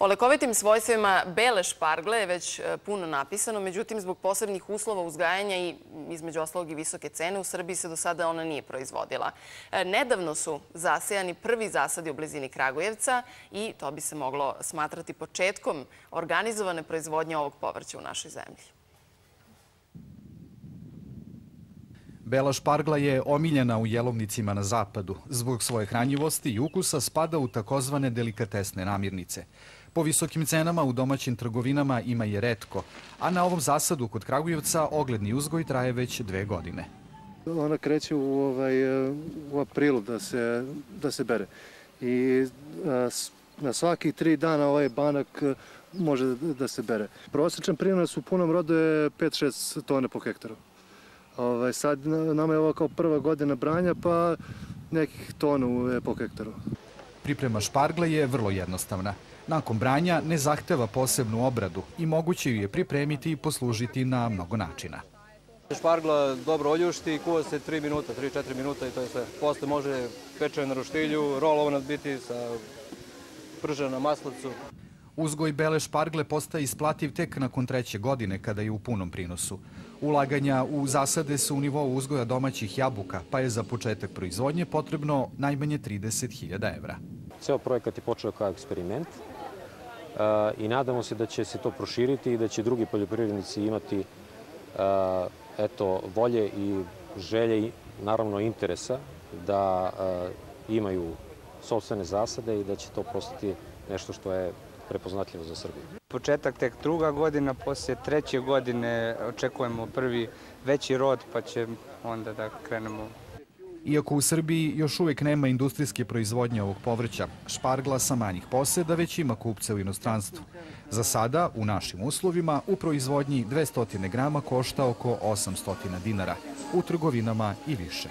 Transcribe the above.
O lekovitim svojstvima bele špargle je već e, puno napisano, međutim, zbog posebnih uslova uzgajanja i između ostalog i visoke cene, u Srbiji se do sada ona nije proizvodila. E, nedavno su zasejani prvi zasadi u blizini Kragujevca i to bi se moglo smatrati početkom organizovane proizvodnje ovog povrća u našoj zemlji. Bela špargla je omiljena u jelovnicima na zapadu. Zbog svoje hranjivosti i ukusa spada u takozvane delikatesne namirnice. Po visokim cenama u domaćim trgovinama ima je redko, a na ovom zasadu kod Kragujevca ogledni uzgoj traje već dve godine. Ona kreće u, ovaj, u aprilu da se, da se bere. I na svaki tri dana ovaj banak može da se bere. Prosječan prinos u punom rodu je 5-6 tone po hektaru. Ovaj, sad nama je ovo kao prva godina branja, pa nekih tonu je po hektaru. Priprema špargle je vrlo jednostavna. Nakon branja ne zahteva posebnu obradu i moguće ju je pripremiti i poslužiti na mnogo načina. Špargla dobro oljušti, kuva se 3 minuta, 3-4 minuta i to je sve. Posle može pečene na roštilju, rolovo nadbiti sa pržena na maslacu. Uzgoj bele špargle postaje isplativ tek nakon treće godine kada je u punom prinosu. Ulaganja u zasade su u nivou uzgoja domaćih jabuka, pa je za početak proizvodnje potrebno najmanje 30.000 evra. Ceo projekat je počeo kao eksperiment i nadamo se da će se to proširiti i da će drugi poljoprivrednici imati eto, volje i želje i naravno interesa da imaju sobstvene zasade i da će to postati nešto što je prepoznatljivo za Srbiju. Početak tek druga godina, posle treće godine očekujemo prvi veći rod, pa će onda da krenemo Iako u Srbiji još uvek nema industrijske proizvodnje ovog povrća, špargla sa manjih poseda već ima kupce u inostranstvu. Za sada, u našim uslovima, u proizvodnji 200 grama košta oko 800 dinara, u trgovinama i više.